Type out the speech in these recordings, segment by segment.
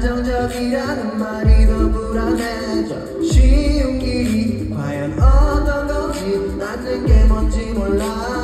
안정적이라는 말이 더 불안해져 쉬운 길이 과연 어떤 건지 낮은 게 뭔지 몰라.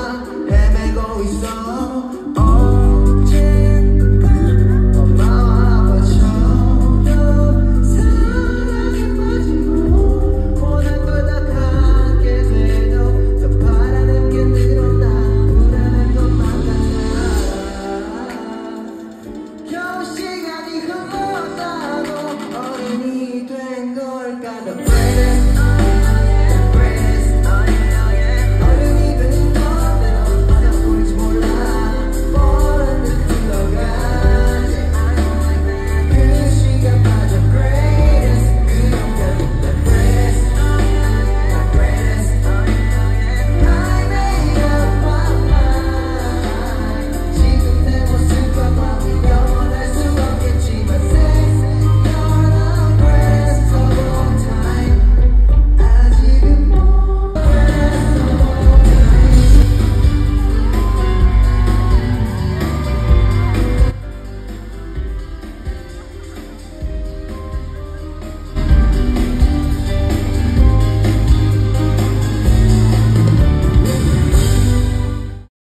God of